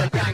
Mr. Young.